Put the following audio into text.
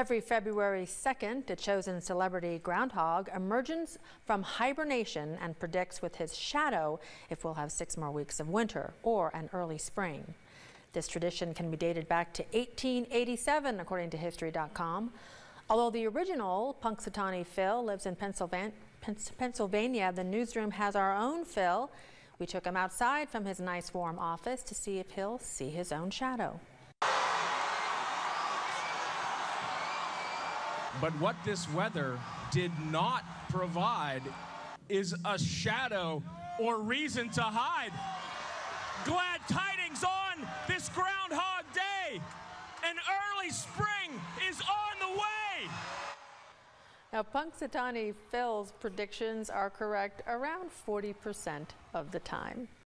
Every February 2nd, a chosen celebrity groundhog emerges from hibernation and predicts with his shadow if we'll have six more weeks of winter or an early spring. This tradition can be dated back to 1887, according to History.com. Although the original Punxsutawney Phil lives in Pennsylvania, the newsroom has our own Phil. We took him outside from his nice warm office to see if he'll see his own shadow. But what this weather did not provide is a shadow or reason to hide. Glad tidings on this Groundhog Day. An early spring is on the way. Now, Punxsutawney Phil's predictions are correct around 40% of the time.